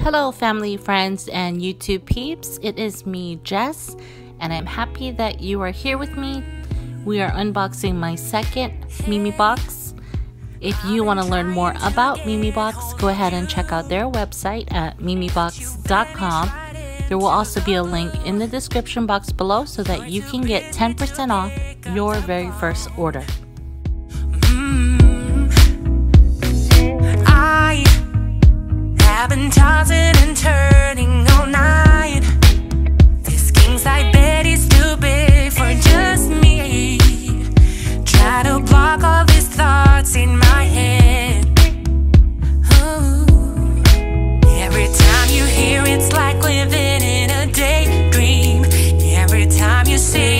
Hello, family, friends, and YouTube peeps. It is me, Jess, and I'm happy that you are here with me. We are unboxing my second Memebox. If you want to learn more about Memebox, go ahead and check out their website at memebox.com. There will also be a link in the description box below so that you can get 10% off your very first order. see